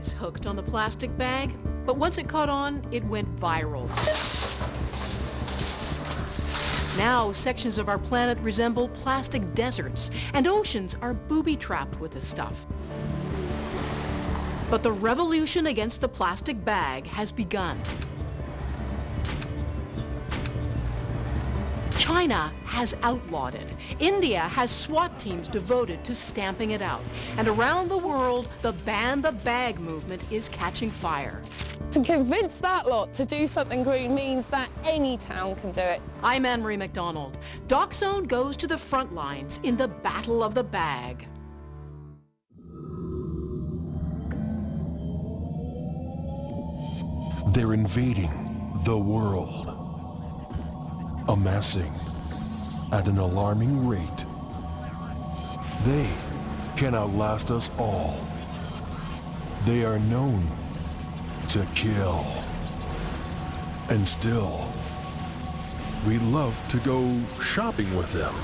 always hooked on the plastic bag, but once it caught on, it went viral. Now, sections of our planet resemble plastic deserts, and oceans are booby-trapped with the stuff. But the revolution against the plastic bag has begun. China has outlawed it. India has SWAT teams devoted to stamping it out. And around the world, the Ban the Bag movement is catching fire. To convince that lot to do something green means that any town can do it. I'm Ann-Marie MacDonald. DocZone goes to the front lines in the battle of the bag. They're invading the world, amassing at an alarming rate. They can outlast us all. They are known to kill. And still, we love to go shopping with them.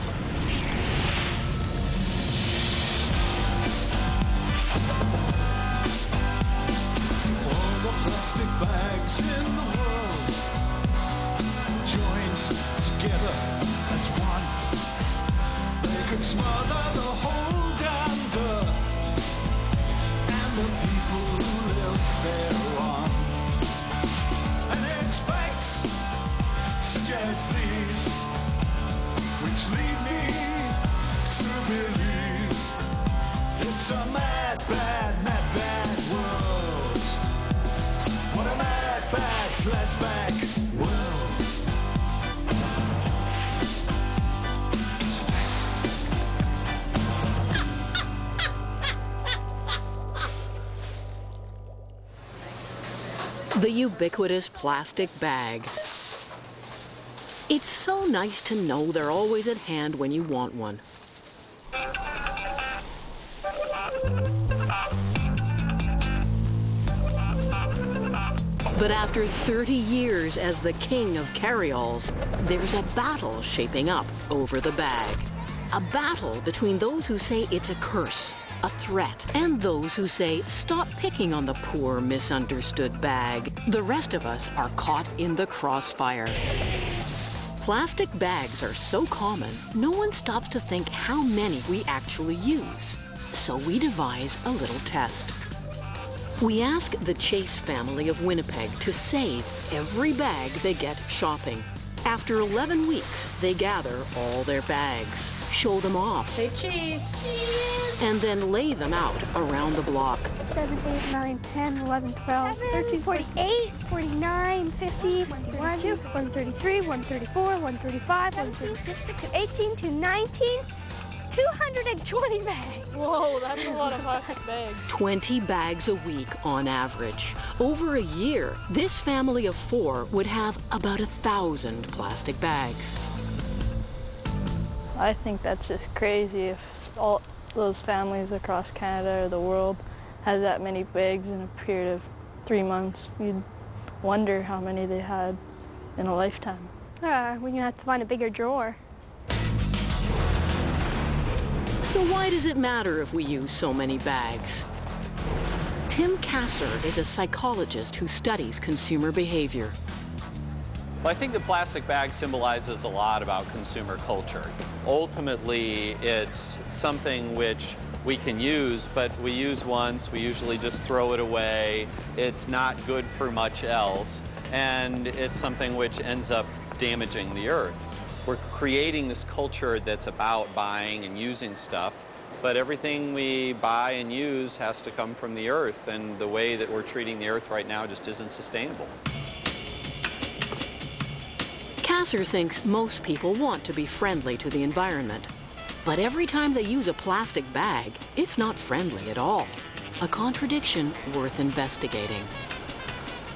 Ubiquitous plastic bag. It's so nice to know they're always at hand when you want one. But after 30 years as the king of carryalls, there's a battle shaping up over the bag. A battle between those who say it's a curse, a threat, and those who say stop picking on the poor, misunderstood bag. The rest of us are caught in the crossfire. Plastic bags are so common, no one stops to think how many we actually use. So we devise a little test. We ask the Chase family of Winnipeg to save every bag they get shopping. After 11 weeks, they gather all their bags, show them off, Say cheese. And then lay them out around the block. 7, 8, 9, 10, 11, 12, 13, 48, 49, 50, 51, 133, 134, 135, 136, 18 to 19, 220 bags. Whoa, that's a lot of plastic bags. 20 bags a week on average. Over a year, this family of four would have about a thousand plastic bags. I think that's just crazy if all those families across Canada or the world had that many bags in a period of three months. You'd wonder how many they had in a lifetime. Uh, when you have to find a bigger drawer. So why does it matter if we use so many bags? Tim Kasser is a psychologist who studies consumer behavior. Well, I think the plastic bag symbolizes a lot about consumer culture. Ultimately, it's something which we can use, but we use once, we usually just throw it away. It's not good for much else, and it's something which ends up damaging the earth. We're creating this culture that's about buying and using stuff, but everything we buy and use has to come from the earth, and the way that we're treating the earth right now just isn't sustainable. Kasser thinks most people want to be friendly to the environment. But every time they use a plastic bag, it's not friendly at all. A contradiction worth investigating.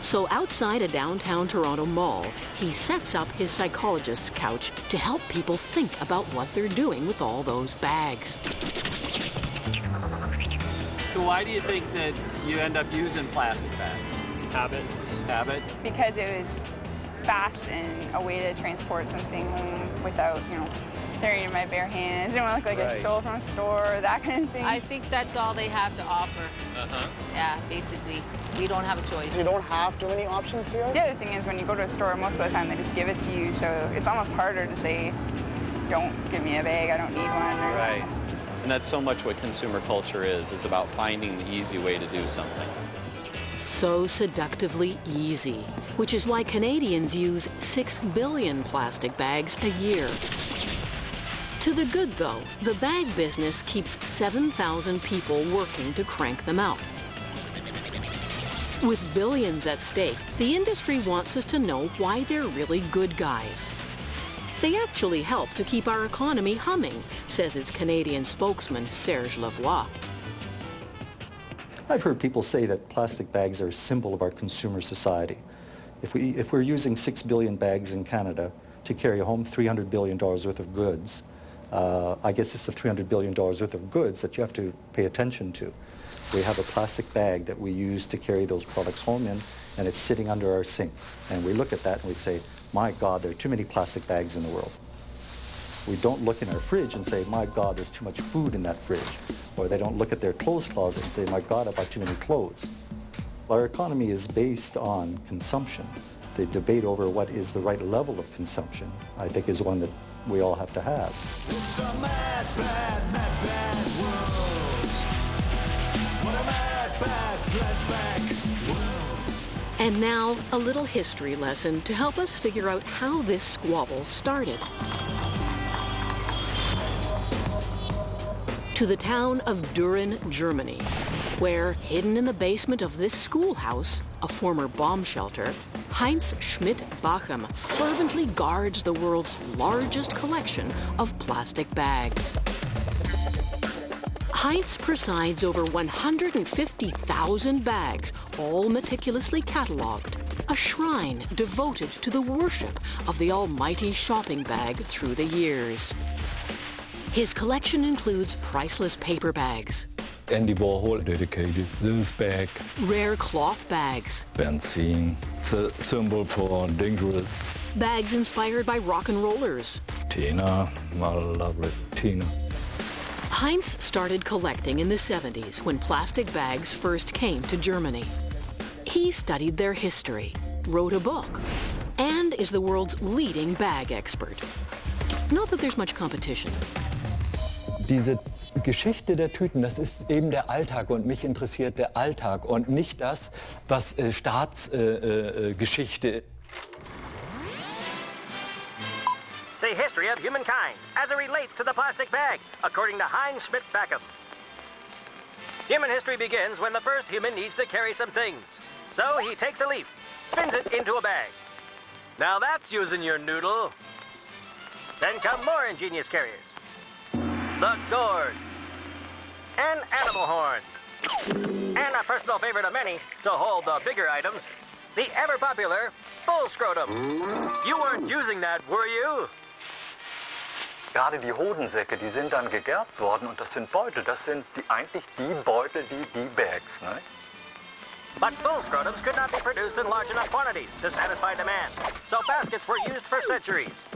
So outside a downtown Toronto mall, he sets up his psychologist's couch to help people think about what they're doing with all those bags. So why do you think that you end up using plastic bags? Habit. Habit? because it was fast and a way to transport something without, you know, carrying it in my bare hands. I didn't want to look like I Right. stole from a store that kind of thing. I think that's all they have to offer. Uh-huh. Yeah, basically. We don't have a choice. You don't have too many options here? The other thing is when you go to a store, most of the time they just give it to you, so it's almost harder to say, don't give me a bag, I don't need one. Right. And that's so much what consumer culture is, is about finding the easy way to do something. So seductively easy, which is why Canadians use 6 billion plastic bags a year. To the good, though, the bag business keeps 7,000 people working to crank them out. With billions at stake, the industry wants us to know why they're really good guys. They actually help to keep our economy humming, says its Canadian spokesman, Serge Lavoie. I've heard people say that plastic bags are a symbol of our consumer society. If, we, if we're using 6 billion bags in Canada to carry home $300 billion worth of goods, uh, I guess it's the $300 billion worth of goods that you have to pay attention to. We have a plastic bag that we use to carry those products home in, and it's sitting under our sink. And we look at that and we say, my God, there are too many plastic bags in the world. We don't look in our fridge and say, my God, there's too much food in that fridge. Or they don't look at their clothes closet and say, my God, I bought too many clothes. Our economy is based on consumption. The debate over what is the right level of consumption, I think, is one that we all have to have. It's a mad, bad, mad, bad world. What a mad, bad, plastic world. And now, a little history lesson to help us figure out how this squabble started. To the town of Düren, Germany, where, hidden in the basement of this schoolhouse, a former bomb shelter, Heinz Schmidt Bachem fervently guards the world's largest collection of plastic bags. Heinz presides over 150,000 bags, all meticulously catalogued. A shrine devoted to the worship of the almighty shopping bag through the years. His collection includes priceless paper bags, Andy Warhol dedicated this bag. rare cloth bags, Benzene, It's a symbol for dangerous. bags inspired by rock and rollers. Tina, my lovely Tina. Heinz started collecting in the 70s when plastic bags first came to Germany. He studied their history, wrote a book, and is the world's leading bag expert. Not that there's much competition. Diese Geschichte der Tüten, das ist eben der Alltag und mich interessiert der Alltag und nicht das, was äh, Staatsgeschichte äh, äh, Geschichte The history of humankind as it relates to the plastic bag, according to Heinz Schmidt Bachem. Human history begins when the first human needs to carry some things. So he takes a leaf, spins it into a bag. Now that's using your noodle. Then come more ingenious carriers. The gourd. An animal horn. And a personal favorite of many to hold the bigger items, the ever popular full scrotum. You weren't using that, were you? Gerade die Hodensäcke, die sind dann gegerbt worden und das sind Beutel. Das sind die, eigentlich die Beutel, die, die Bags. Ne? But full scrotums could not be produced in large enough quantities to satisfy demand, so baskets were used for centuries.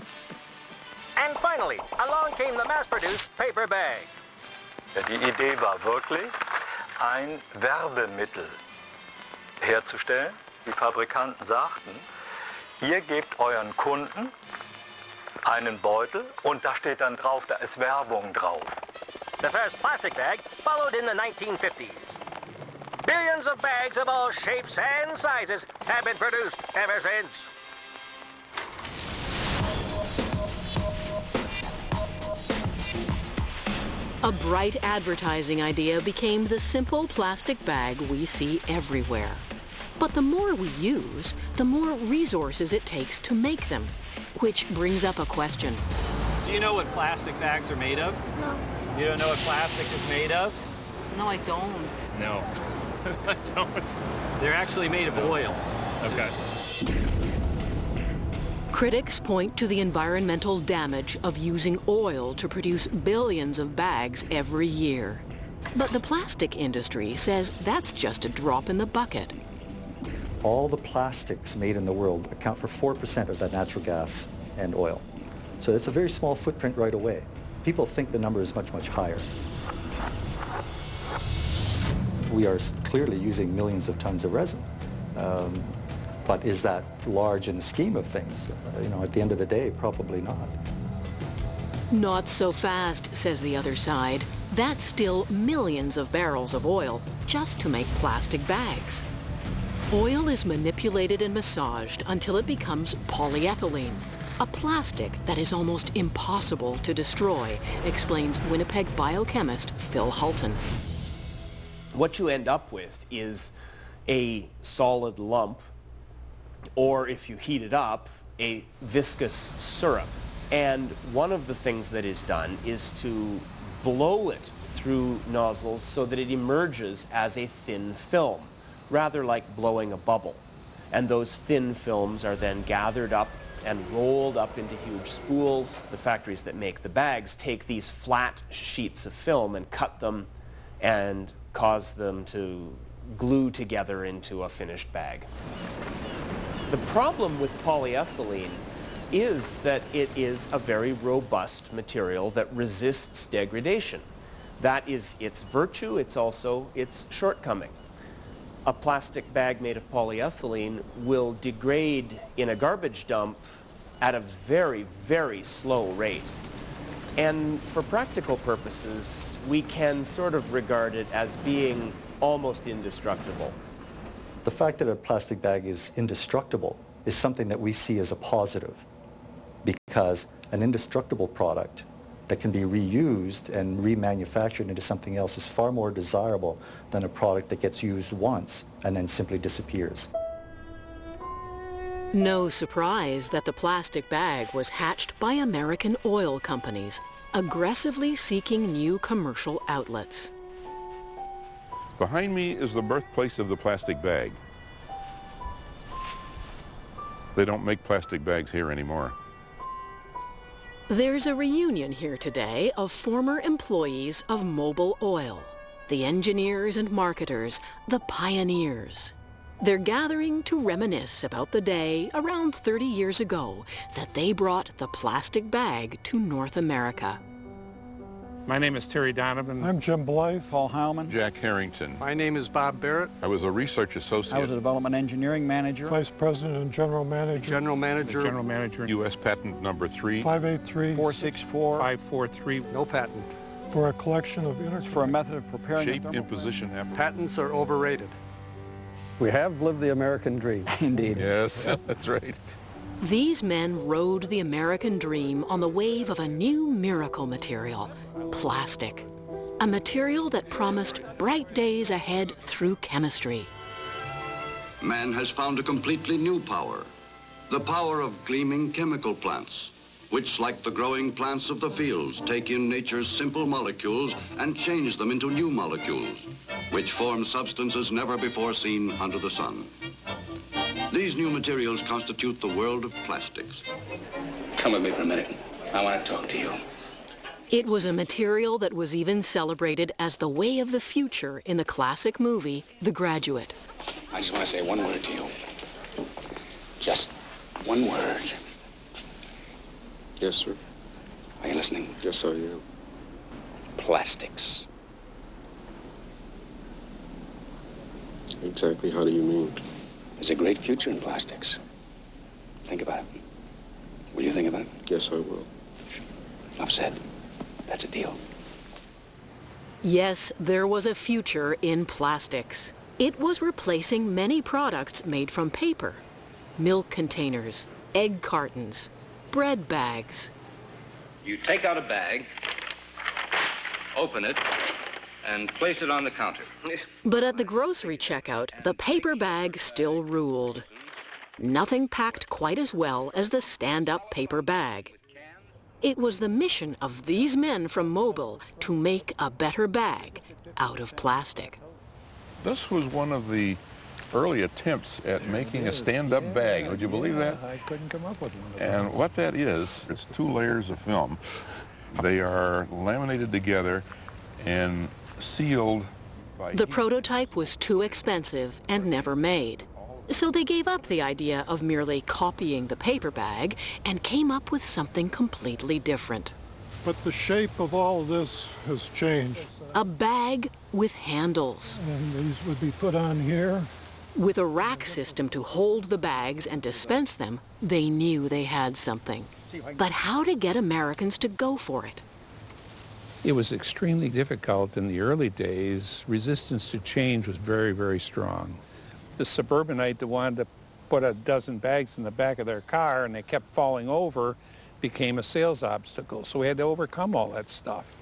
And finally, along came the mass-produced paper bag. Die Idee war wirklich, ein Werbemittel herzustellen. Die Fabrikanten sagten, ihr gebt euren Kunden einen Beutel und da steht dann drauf, da ist Werbung drauf. The first plastic bag followed in the 1950s. Billions of bags of all shapes and sizes have been produced ever since. A bright advertising idea became the simple plastic bag we see everywhere. But the more we use, the more resources it takes to make them. Which brings up a question. Do you know what plastic bags are made of? No. You don't know what plastic is made of? No, I don't. No. I don't. They're actually made of oil. Okay. Critics point to the environmental damage of using oil to produce billions of bags every year. But the plastic industry says that's just a drop in the bucket. all the plastics made in the world account for 4% of that natural gas and oil. So it's a very small footprint right away. People think the number is much, much higher. We are clearly using millions of tons of resin. Um, but is that large in the scheme of things? Uh, you know, at the end of the day, probably not. Not so fast, says the other side. That's still millions of barrels of oil just to make plastic bags. Oil is manipulated and massaged until it becomes polyethylene, a plastic that is almost impossible to destroy, explains Winnipeg biochemist Phil Halton. What you end up with is a solid lump, or if you heat it up, a viscous syrup. And one of the things that is done is to blow it through nozzles so that it emerges as a thin film, rather like blowing a bubble. And those thin films are then gathered up and rolled up into huge spools. The factories that make the bags take these flat sheets of film and cut them and cause them to glue together into a finished bag. The problem with polyethylene is that it is a very robust material that resists degradation. That is its virtue, it's also its shortcoming. A plastic bag made of polyethylene will degrade in a garbage dump at a very, very slow rate. And for practical purposes, we can sort of regard it as being almost indestructible. The fact that a plastic bag is indestructible is something that we see as a positive because an indestructible product that can be reused and remanufactured into something else is far more desirable than a product that gets used once and then simply disappears. No surprise that the plastic bag was hatched by American oil companies, aggressively seeking new commercial outlets. Behind me is the birthplace of the plastic bag. They don't make plastic bags here anymore. There's a reunion here today of former employees of Mobil Oil, the engineers and marketers, the pioneers. They're gathering to reminisce about the day around 30 years ago that they brought the plastic bag to North America. My name is Terry Donovan. I'm Jim Blythe. Paul Howman. Jack Harrington. My name is Bob Barrett. I was a research associate. I was a development engineering manager. Vice President and General Manager. General Manager. General Manager. U.S. Patent number 3. 583. 464. 543. No patent. For a collection of inter- For a method of preparing Shape imposition Patents are overrated. We have lived the American dream. Indeed. Yes, that's right. These men rode the American dream on the wave of a new miracle material, plastic. A material that promised bright days ahead through chemistry. Man has found a completely new power, the power of gleaming chemical plants, which, like the growing plants of the fields, take in nature's simple molecules and change them into new molecules, which form substances never before seen under the sun. These new materials constitute the world of plastics. Come with me for a minute. I want to talk to you. It was a material that was even celebrated as the way of the future in the classic movie, The Graduate. I just want to say one word to you. Just one word. Yes, sir. Are you listening? Yes, I am. Plastics. Exactly how do you mean? There's a great future in plastics. Think about it. Will you think about it? Yes, I will. I've said. That's a deal. Yes, there was a future in plastics. It was replacing many products made from paper. Milk containers, egg cartons, bread bags. You take out a bag, open it, and place it on the counter. But at the grocery checkout, the paper bag still ruled. Nothing packed quite as well as the stand-up paper bag. It was the mission of these men from Mobil to make a better bag out of plastic. This was one of the early attempts at making a stand-up bag. Would you believe that? I couldn't come up with one. And what that is, it's two layers of film. They are laminated together and sealed by The prototype was too expensive and never made. So they gave up the idea of merely copying the paper bag and came up with something completely different. But the shape of all this has changed. A bag with handles. And these would be put on here. With a rack system to hold the bags and dispense them, they knew they had something. But how to get Americans to go for it? It was extremely difficult in the early days. Resistance to change was very, very strong. The suburbanite that wanted to put a dozen bags in the back of their car and they kept falling over became a sales obstacle. So we had to overcome all that stuff.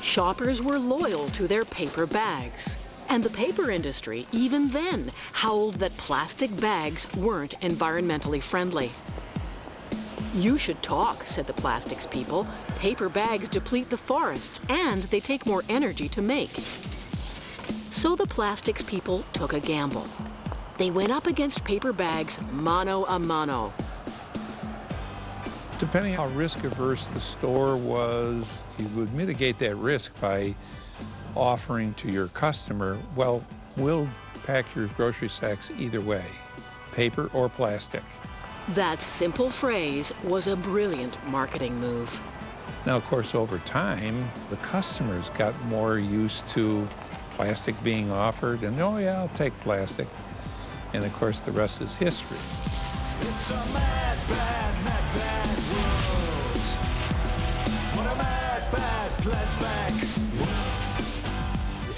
Shoppers were loyal to their paper bags. And the paper industry, even then, howled that plastic bags weren't environmentally friendly. You should talk, said the plastics people. Paper bags deplete the forests and they take more energy to make. So the plastics people took a gamble. They went up against paper bags mano a mano. Depending how risk averse the store was, you would mitigate that risk by offering to your customer, well, we'll pack your grocery sacks either way, paper or plastic. That simple phrase was a brilliant marketing move. Now, of course, over time, the customers got more used to plastic being offered, and oh yeah, I'll take plastic. And of course, the rest is history. It's a mad, bad, mad, bad world. What a mad, bad plastic world.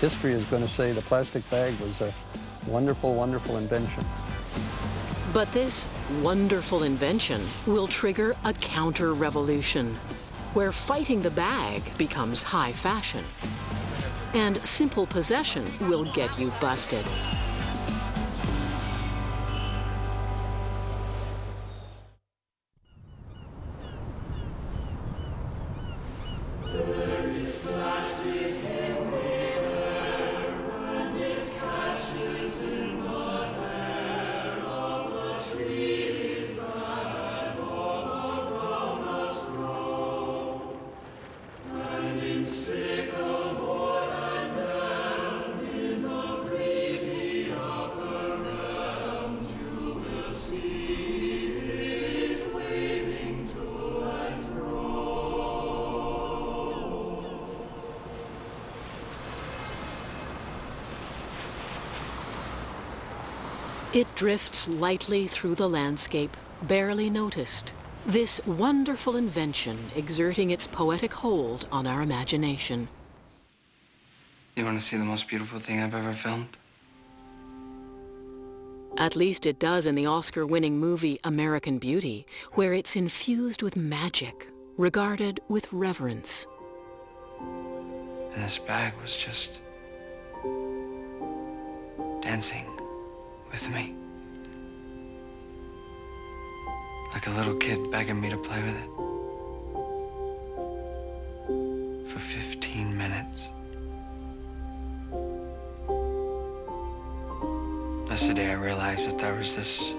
History is going to say the plastic bag was a wonderful, wonderful invention. But this wonderful invention will trigger a counter-revolution, where fighting the bag becomes high fashion. And simple possession will get you busted. It drifts lightly through the landscape, barely noticed. This wonderful invention exerting its poetic hold on our imagination. You want to see the most beautiful thing I've ever filmed? At least it does in the Oscar-winning movie American Beauty, where it's infused with magic, regarded with reverence. And this bag was just dancing with me. Like a little kid begging me to play with it. For 15 minutes. That's the day I realized that there was this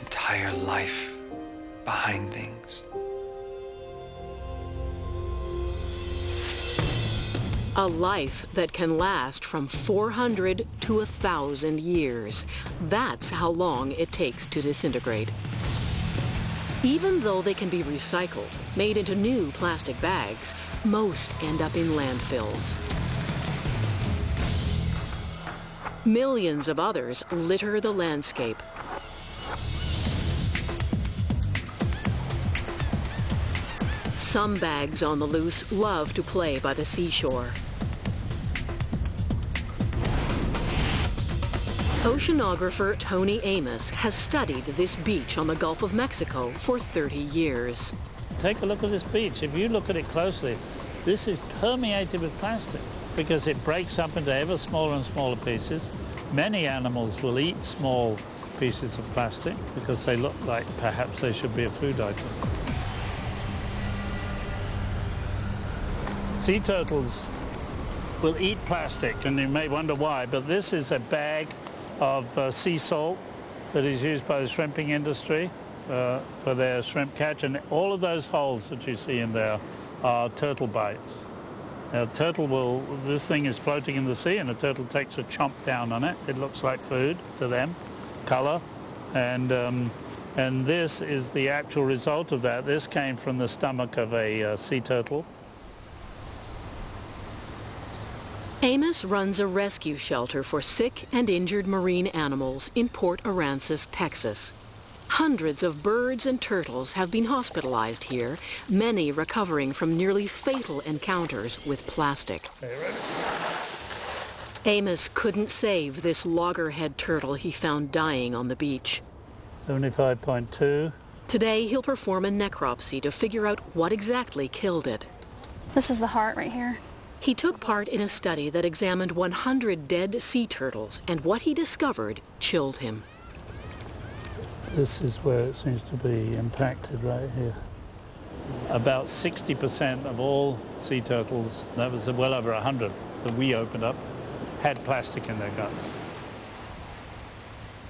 entire life behind things. A life that can last from 400 to 1,000 years. That's how long it takes to disintegrate. Even though they can be recycled, made into new plastic bags, most end up in landfills. Millions of others litter the landscape. Some bags on the loose love to play by the seashore. Oceanographer Tony Amos has studied this beach on the Gulf of Mexico for 30 years. Take a look at this beach. If you look at it closely, this is permeated with plastic because it breaks up into ever smaller and smaller pieces. Many animals will eat small pieces of plastic because they look like perhaps they should be a food item. Sea turtles will eat plastic, and you may wonder why, but this is a bag of uh, sea salt that is used by the shrimping industry uh, for their shrimp catch, and all of those holes that you see in there are turtle bites. A turtle will, this thing is floating in the sea and a turtle takes a chomp down on it. It looks like food to them, color. And, um, and this is the actual result of that. This came from the stomach of a uh, sea turtle. Amos runs a rescue shelter for sick and injured marine animals in Port Aransas, Texas. Hundreds of birds and turtles have been hospitalized here, many recovering from nearly fatal encounters with plastic. Amos couldn't save this loggerhead turtle he found dying on the beach. 75.2. Today he'll perform a necropsy to figure out what exactly killed it. This is the heart right here. He took part in a study that examined 100 dead sea turtles, and what he discovered chilled him. This is where it seems to be impacted right here. About 60% of all sea turtles, that was well over 100 that we opened up, had plastic in their guts.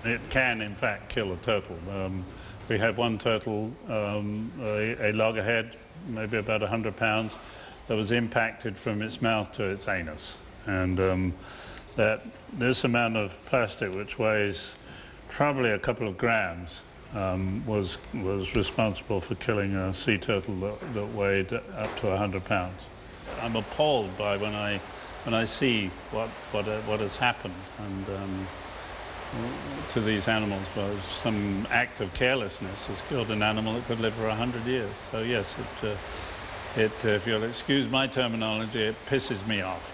It can, in fact, kill a turtle. Um, we had one turtle, um, a, a loggerhead, maybe about 100 pounds, that was impacted from its mouth to its anus. And um, that this amount of plastic, which weighs probably a couple of grams, um, was, was responsible for killing a sea turtle that, that weighed up to 100 pounds. I'm appalled by when I, when I see what, what, uh, what has happened and, um, to these animals. Well, some act of carelessness has killed an animal that could live for 100 years. So yes, it, uh, it, uh, if you'll excuse my terminology, it pisses me off.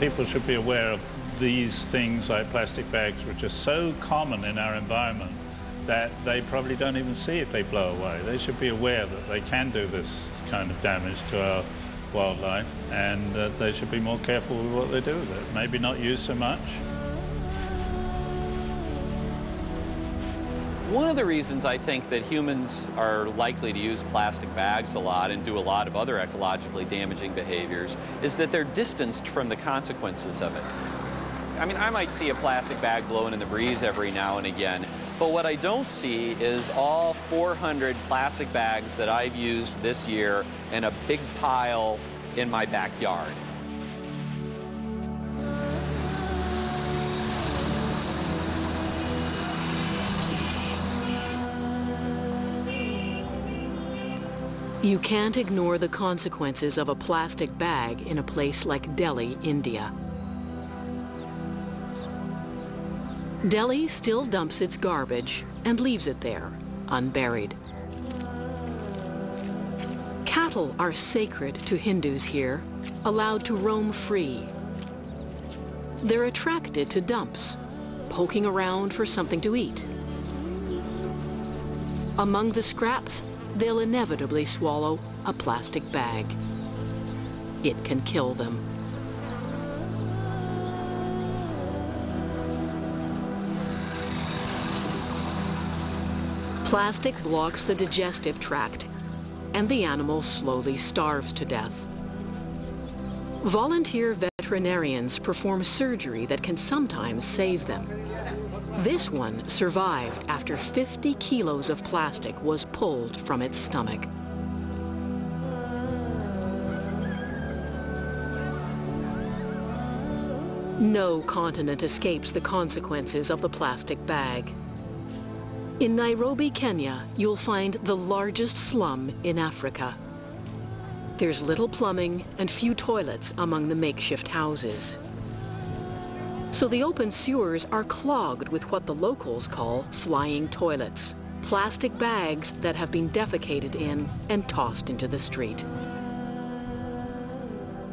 People should be aware of these things like plastic bags, which are so common in our environment that they probably don't even see if they blow away. They should be aware that they can do this kind of damage to our wildlife and uh, they should be more careful with what they do with it. Maybe not use so much. One of the reasons I think that humans are likely to use plastic bags a lot and do a lot of other ecologically damaging behaviors is that they're distanced from the consequences of it. I mean, I might see a plastic bag blowing in the breeze every now and again, but what I don't see is all 400 plastic bags that I've used this year in a big pile in my backyard. You can't ignore the consequences of a plastic bag in a place like Delhi, India. Delhi still dumps its garbage and leaves it there, unburied. Cattle are sacred to Hindus here, allowed to roam free. They're attracted to dumps, poking around for something to eat. Among the scraps, they'll inevitably swallow a plastic bag. It can kill them. Plastic blocks the digestive tract, and the animal slowly starves to death. Volunteer veterinarians perform surgery that can sometimes save them. This one survived after 50 kilos of plastic was pulled from its stomach. No continent escapes the consequences of the plastic bag. In Nairobi, Kenya, you'll find the largest slum in Africa. There's little plumbing and few toilets among the makeshift houses. So the open sewers are clogged with what the locals call flying toilets, plastic bags that have been defecated in and tossed into the street.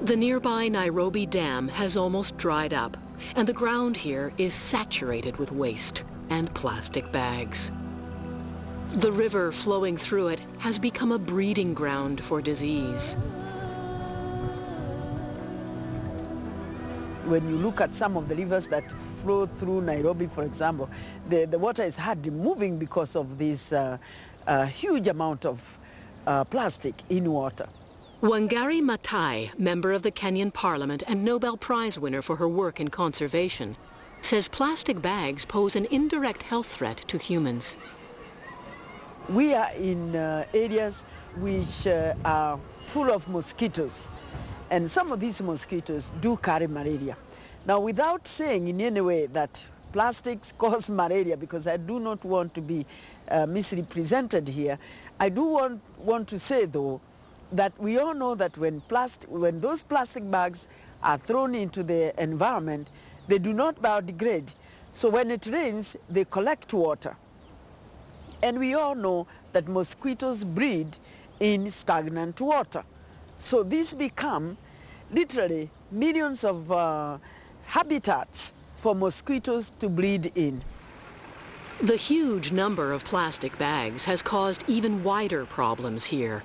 The nearby Nairobi Dam has almost dried up, and the ground here is saturated with waste and plastic bags. The river flowing through it has become a breeding ground for disease. When you look at some of the rivers that flow through Nairobi, for example, the, the water is hardly moving because of this uh, uh, huge amount of uh, plastic in water. Wangari Maathai, member of the Kenyan parliament and Nobel Prize winner for her work in conservation, says plastic bags pose an indirect health threat to humans. We are in uh, areas which uh, are full of mosquitoes, and some of these mosquitoes do carry malaria. Now, without saying in any way that plastics cause malaria, because I do not want to be uh, misrepresented here, I do want, want to say, though, that we all know that when, plastic, when those plastic bags are thrown into the environment, they do not biodegrade. So when it rains, they collect water. And we all know that mosquitoes breed in stagnant water. So these become literally millions of uh, habitats for mosquitoes to breed in. The huge number of plastic bags has caused even wider problems here.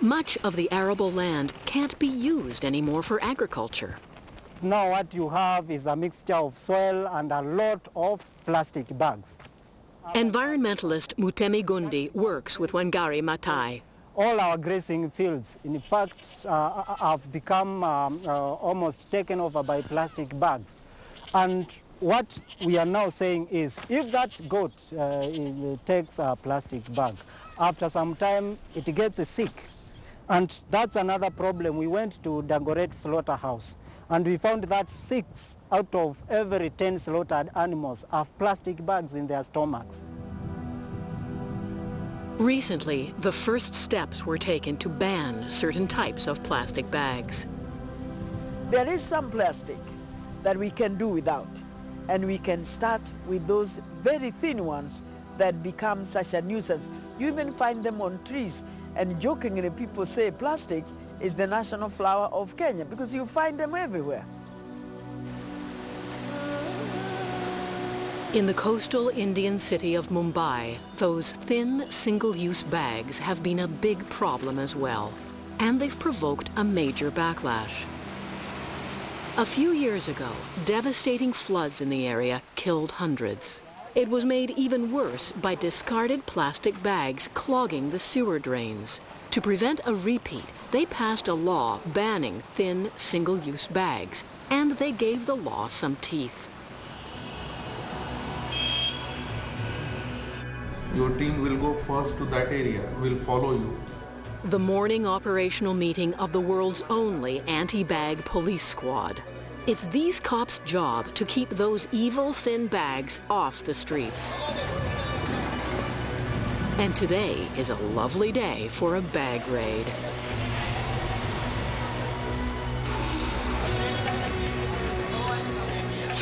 Much of the arable land can't be used anymore for agriculture. Now what you have is a mixture of soil and a lot of plastic bags. Environmentalist Mutemi Gundi works with Wangari Maathai. All our grazing fields, in fact, uh, have become um, uh, almost taken over by plastic bags. And what we are now saying is, if that goat uh, takes a plastic bag, after some time it gets sick. And that's another problem. We went to Dagoretti slaughterhouse and we found that six out of every 10 slaughtered animals have plastic bags in their stomachs. Recently, the first steps were taken to ban certain types of plastic bags. There is some plastic that we can do without, and we can start with those very thin ones that become such a nuisance. You even find them on trees, and jokingly people say plastics is the national flower of Kenya because you find them everywhere. In the coastal Indian city of Mumbai, those thin, single-use bags have been a big problem as well, and they've provoked a major backlash. A few years ago, devastating floods in the area killed hundreds. It was made even worse by discarded plastic bags clogging the sewer drains. To prevent a repeat, they passed a law banning thin, single-use bags, and they gave the law some teeth. Your team will go first to that area, will follow you. The morning operational meeting of the world's only anti-bag police squad. It's these cops' job to keep those evil thin bags off the streets. And today is a lovely day for a bag raid.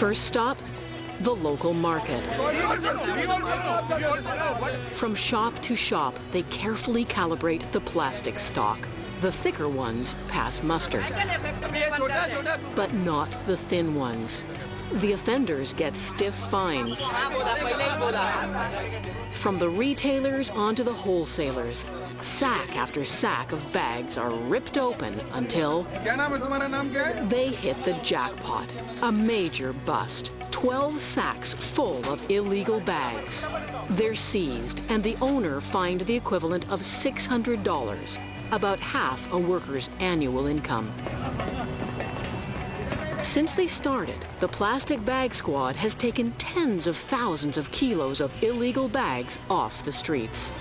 First stop, the local market. From shop to shop, they carefully calibrate the plastic stock. The thicker ones pass muster, but not the thin ones. The offenders get stiff fines. From the retailers onto the wholesalers, sack after sack of bags are ripped open until they hit the jackpot. A major bust. 12 sacks full of illegal bags. They're seized, and the owner fined the equivalent of $600, about half a worker's annual income. Since they started, the Plastic Bag Squad has taken tens of thousands of kilos of illegal bags off the streets.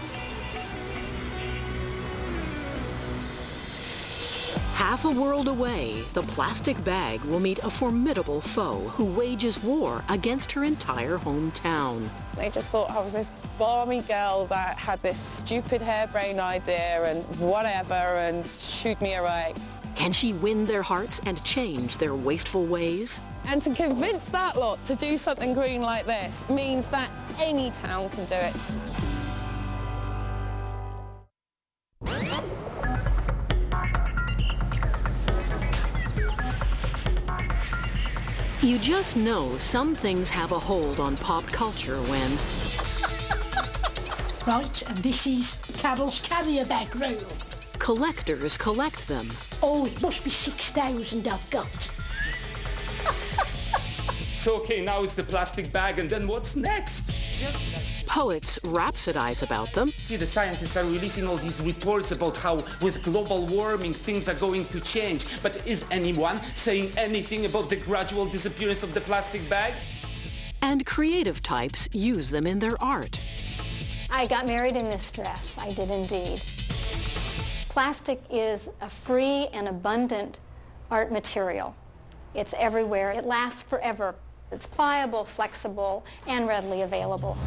Half a world away, the plastic bag will meet a formidable foe who wages war against her entire hometown. They just thought I was this balmy girl that had this stupid harebrained idea and whatever and shoot me away. Can she win their hearts and change their wasteful ways? And to convince that lot to do something green like this means that any town can do it. You just know some things have a hold on pop culture when... Right, and this is Carol's carrier bag rule. Collectors collect them. Oh, it must be 6,000 I've got. So, okay, now it's the plastic bag, and then what's next? Poets rhapsodize about them. See, the scientists are releasing all these reports about how with global warming things are going to change. But is anyone saying anything about the gradual disappearance of the plastic bag? And creative types use them in their art. I got married in this dress. I did indeed. Plastic is a free and abundant art material. It's everywhere. It lasts forever. It's pliable, flexible, and readily available.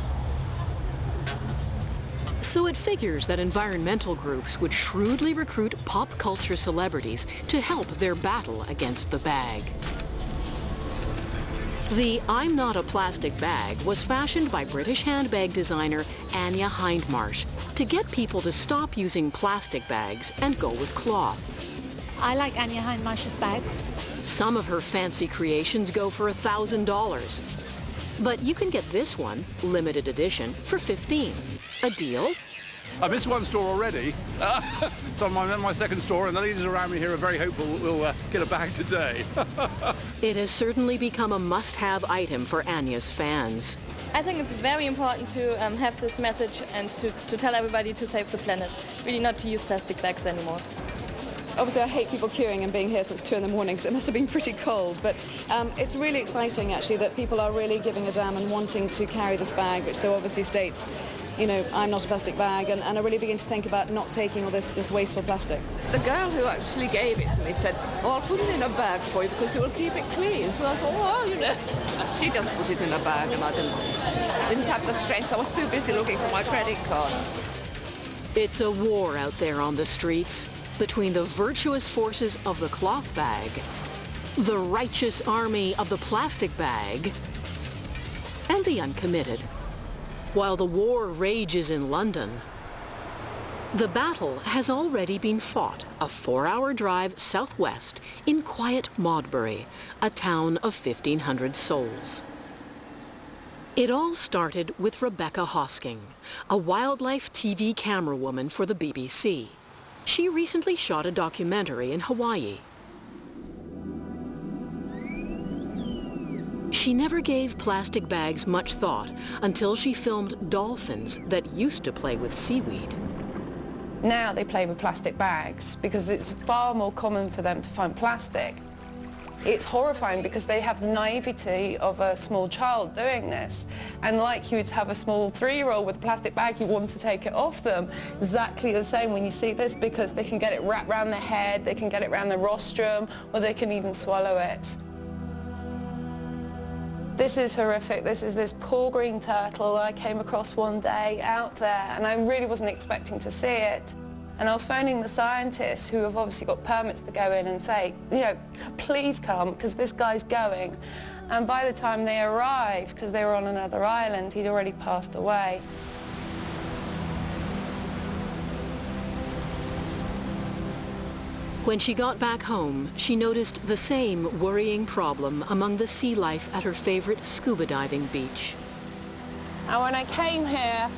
So it figures that environmental groups would shrewdly recruit pop culture celebrities to help their battle against the bag. The I'm Not a Plastic Bag was fashioned by British handbag designer Anya Hindmarch to get people to stop using plastic bags and go with cloth. I like Anya Hindmarch's bags. Some of her fancy creations go for $1,000. But you can get this one, limited edition, for 15. A deal? I missed one store already. so my, my second store, and the ladies around me here are very hopeful we'll uh, get a bag today. It has certainly become a must-have item for Anya's fans. I think it's very important to um, have this message and to, to tell everybody to save the planet. Really not to use plastic bags anymore. Obviously, I hate people queuing and being here since 2 in the morning because it must have been pretty cold. But um, it's really exciting, actually, that people are really giving a damn and wanting to carry this bag, which so obviously states, you know, I'm not a plastic bag, and, and are really begin to think about not taking all this, this wasteful plastic. The girl who actually gave it to me said, oh, I'll put it in a bag for you because it will keep it clean. So I thought, well, you know, she just put it in a bag and I didn't, didn't have the strength. I was too busy looking for my credit card. It's a war out there on the streets between the virtuous forces of the cloth bag, the righteous army of the plastic bag, and the uncommitted. While the war rages in London, the battle has already been fought a four-hour drive southwest in quiet Modbury, a town of 1,500 souls. It all started with Rebecca Hosking, a wildlife TV camerawoman for the BBC. She recently shot a documentary in Hawaii. She never gave plastic bags much thought until she filmed dolphins that used to play with seaweed. Now they play with plastic bags because it's far more common for them to find plastic. It's horrifying because they have the naivety of a small child doing this. And like you would have a small three-year-old with a plastic bag, you want to take it off them. Exactly the same when you see this because they can get it wrapped around their head, they can get it around their rostrum, or they can even swallow it. This is horrific. This is this poor green turtle I came across one day out there, and I really wasn't expecting to see it. And I was phoning the scientists who have obviously got permits to go in and say, you know, please come because this guy's going. And by the time they arrived, because they were on another island, he'd already passed away. When she got back home, she noticed the same worrying problem among the sea life at her favorite scuba diving beach. And when I came here,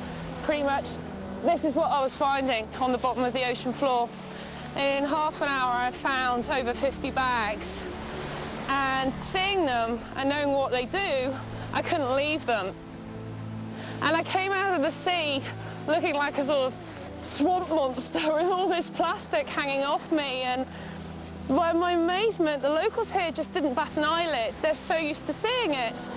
pretty much this is what I was finding on the bottom of the ocean floor. In half an hour, I found over 50 bags. And seeing them and knowing what they do, I couldn't leave them. And I came out of the sea looking like a sort of swamp monster with all this plastic hanging off me. And by my amazement, the locals here just didn't bat an eyelid. They're so used to seeing it.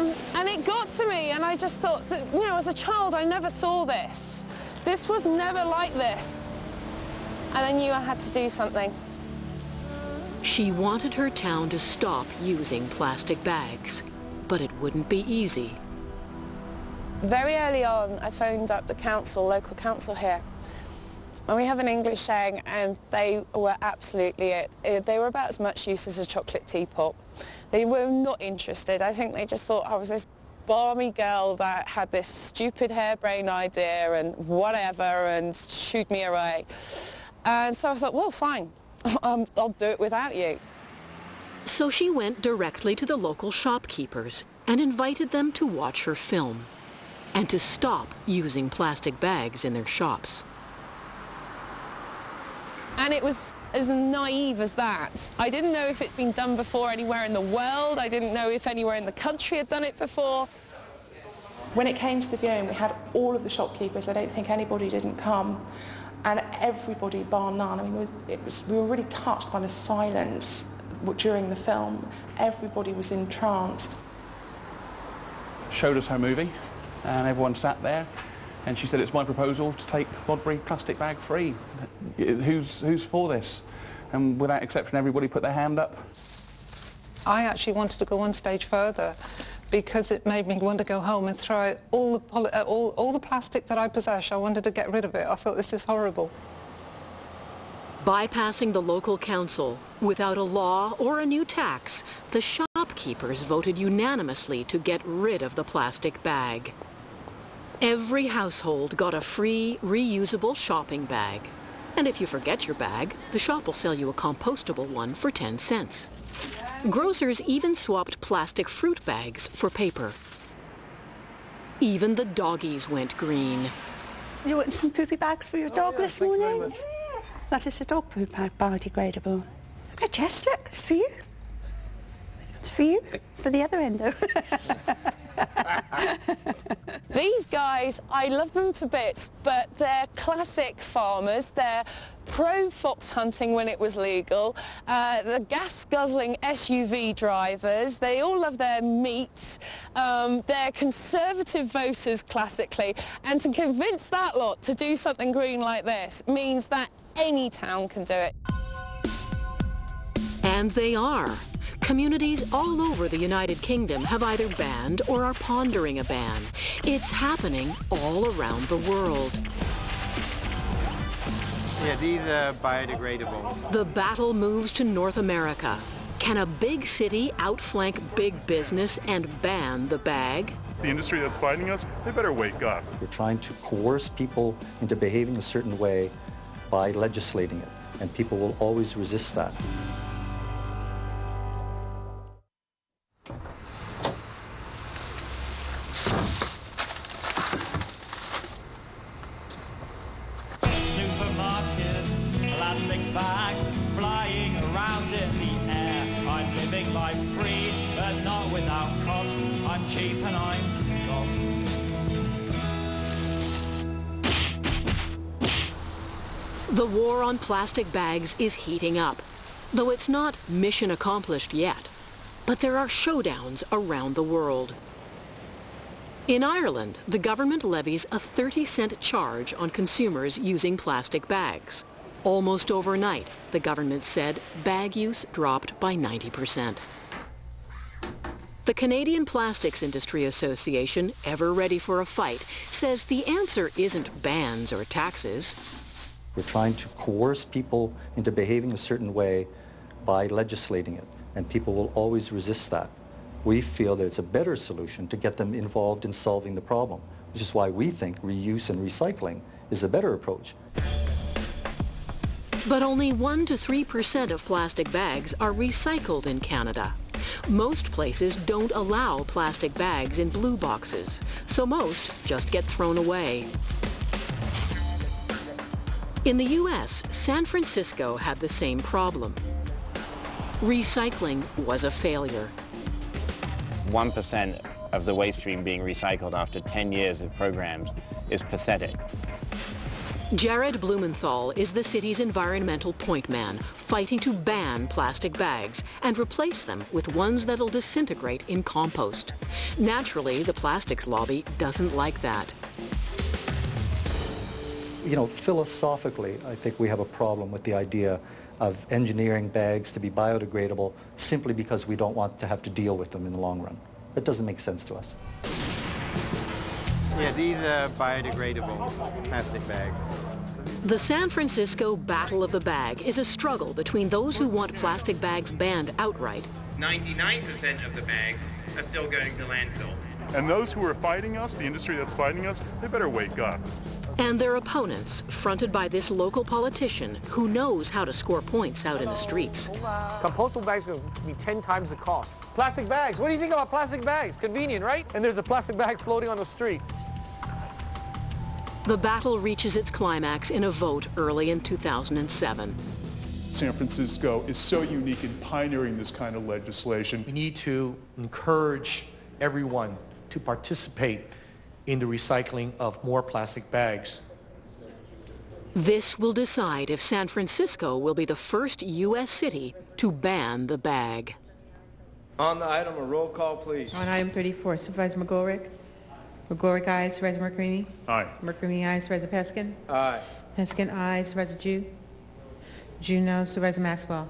Um, and it got to me, and I just thought, that, you know, as a child, I never saw this. This was never like this. And I knew I had to do something. She wanted her town to stop using plastic bags, but it wouldn't be easy. Very early on, I phoned up the council, local council here. And we have an English saying, and they were absolutely it. They were about as much use as a chocolate teapot. They were not interested. I think they just thought I was this balmy girl that had this stupid harebrained idea and whatever and shoot me away. And so I thought, well, fine. um, I'll do it without you. So she went directly to the local shopkeepers and invited them to watch her film and to stop using plastic bags in their shops. And it was as naive as that. I didn't know if it'd been done before anywhere in the world. I didn't know if anywhere in the country had done it before. When it came to the viewing, we had all of the shopkeepers. I don't think anybody didn't come. And everybody, bar none, I mean, it was, it was, we were really touched by the silence during the film. Everybody was entranced. showed us her movie, and everyone sat there. And she said, it's my proposal to take Modbury plastic bag free. Who's, who's for this? And without exception, everybody put their hand up. I actually wanted to go one stage further because it made me want to go home and throw out all the, poly- uh, all, all the plastic that I possess. I wanted to get rid of it. I thought, this is horrible. Bypassing the local council, without a law or a new tax, the shopkeepers voted unanimously to get rid of the plastic bag. Every household got a free, reusable shopping bag. And if you forget your bag, the shop will sell you a compostable one for 10 cents. Grocers even swapped plastic fruit bags for paper. Even the doggies went green. You want some poopy bags for your dog this morning? That is a dog poop bag, biodegradable. Look at Jess, look, it's for you. It's for you. For the other end, though. These guys, I love them to bits, but they're classic farmers. They're pro-fox hunting when it was legal. Uh, the gas-guzzling SUV drivers. They all love their meat. Um, they're conservative voters, classically. And to convince that lot to do something green like this means that any town can do it. And they are. Communities all over the United Kingdom have either banned or are pondering a ban. It's happening all around the world. Yeah, these are biodegradable. The battle moves to North America. Can a big city outflank big business and ban the bag? The industry that's fighting us, they better wake up. We're trying to coerce people into behaving a certain way by legislating it, and people will always resist that. Living life free, but not without cost. I'm cheap and I'm lost. The war on plastic bags is heating up, though it's not mission accomplished yet. But there are showdowns around the world. In Ireland, the government levies a 30 cent charge on consumers using plastic bags. Almost overnight, the government said bag use dropped by 90%. The Canadian Plastics Industry Association, ever ready for a fight, says the answer isn't bans or taxes. We're trying to coerce people into behaving a certain way by legislating it, and people will always resist that. We feel that it's a better solution to get them involved in solving the problem, which is why we think reuse and recycling is a better approach. But only 1 to 3% of plastic bags are recycled in Canada. Most places don't allow plastic bags in blue boxes, so most just get thrown away. In the U.S., San Francisco had the same problem. Recycling was a failure. 1% of the waste stream being recycled after 10 years of programs is pathetic. Jared Blumenthal is the city's environmental point man, fighting to ban plastic bags and replace them with ones that'll disintegrate in compost. Naturally, the plastics lobby doesn't like that. You know, philosophically, I think we have a problem with the idea of engineering bags to be biodegradable simply because we don't want to have to deal with them in the long run. That doesn't make sense to us. Yeah, these are biodegradable plastic bags. The San Francisco Battle of the Bag is a struggle between those who want plastic bags banned outright 99% of the bags are still going to landfill. And those who are fighting us, the industry that's fighting us, they better wake up. and their opponents, fronted by this local politician who knows how to score points out in the streets. Compostable bags are going to be 10 times the cost. Plastic bags. What do you think about plastic bags? Convenient, right? And there's a plastic bag floating on the street. The battle reaches its climax in a vote early in 2007. San Francisco is so unique in pioneering this kind of legislation. We need to encourage everyone to participate in the recycling of more plastic bags. This will decide if San Francisco will be the first U.S. city to ban the bag. On the item, a roll call, please. On item 34, Supervisor McGoldrick. McGoldrick, aye. Supervisor Mirkarimi. Aye. Mirkarimi, aye. Supervisor Peskin. Aye. Peskin, aye. Supervisor Jew. Jew, no. Supervisor Maxwell.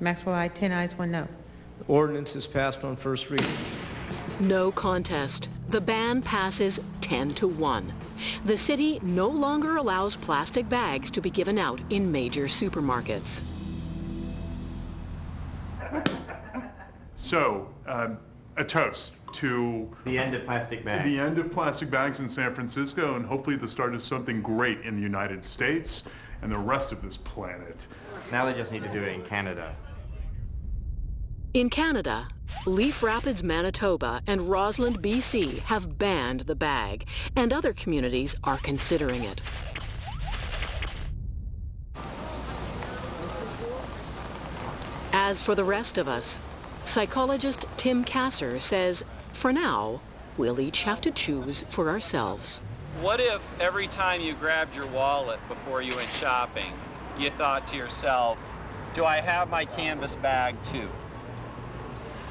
Maxwell, aye. 10 ayes, 1 no. Ordinance is passed on first reading. No contest. The ban passes 10 to 1. The city no longer allows plastic bags to be given out in major supermarkets. So, um, a toast to The end of plastic bags. the end of plastic bags in San Francisco and hopefully the start of something great in the United States and the rest of this planet. Now they just need to do it in Canada. In Canada, Leaf Rapids, Manitoba and Rossland, BC have banned the bag, and other communities are considering it. As for the rest of us, psychologist Tim Kasser says, for now, we'll each have to choose for ourselves. What if every time you grabbed your wallet before you went shopping, you thought to yourself, do I have my canvas bag too?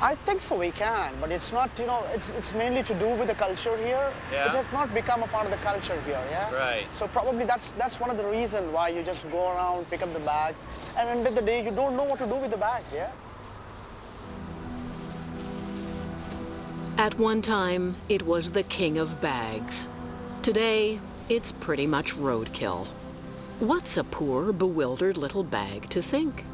I think so we can, but it's not, you know, it's, it's mainly to do with the culture here. Yeah. It has not become a part of the culture here, yeah? Right. So probably that's that's one of the reasons why you just go around, pick up the bags, and end of the day, you don't know what to do with the bags, yeah? At one time, it was the king of bags. Today, it's pretty much roadkill. What's a poor, bewildered little bag to think?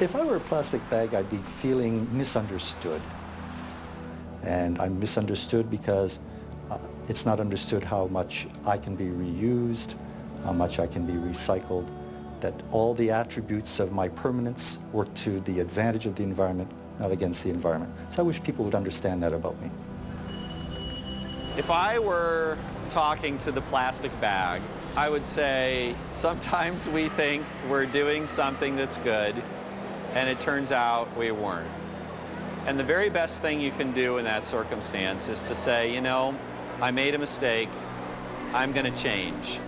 If I were a plastic bag, I'd be feeling misunderstood. And I'm misunderstood because uh, it's not understood how much I can be reused, how much I can be recycled, that all the attributes of my permanence work to the advantage of the environment, not against the environment. So I wish people would understand that about me. If I were talking to the plastic bag, I would say sometimes we think we're doing something that's good, and it turns out we weren't. And the very best thing you can do in that circumstance is to say, you know, I made a mistake. I'm going to change.